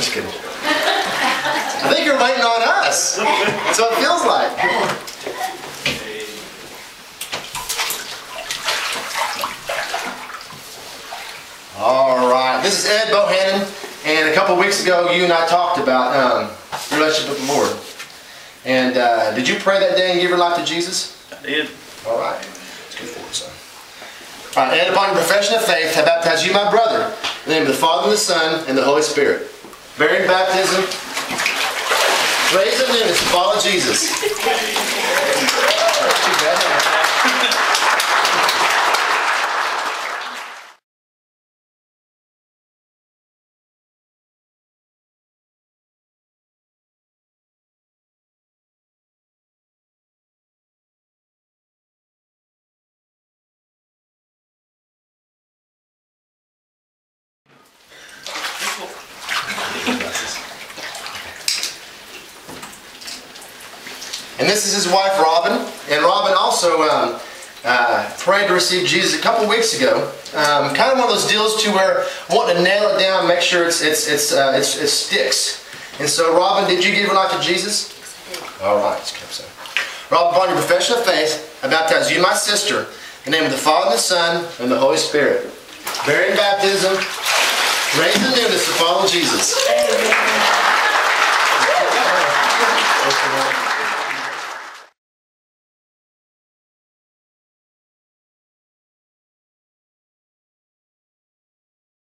I'm just kidding. I think you're waiting on us. That's what it feels like. All right. This is Ed Bohannon, and a couple weeks ago, you and I talked about um, your relationship with the Lord. And uh, did you pray that day and give your life to Jesus? I did. All right. Let's go forward, son. All right, and upon your profession of faith, I baptize you, my brother, in the name of the Father, and the Son, and the Holy Spirit. Bearing baptism, raised in newness, follow Jesus. And this is his wife, Robyn. And Robyn also um, uh, prayed to receive Jesus a couple weeks ago. Um, kind of one of those deals to where wanting to nail it down, make sure it's, it's, it's, uh, it's, it sticks. And so, Robyn, did you give your life to Jesus? All right, so. Robyn, upon your profession of faith, I baptize you, my sister, in the name of the Father, and the Son, and the Holy Spirit. Bearing baptism, raised in newness to follow Jesus.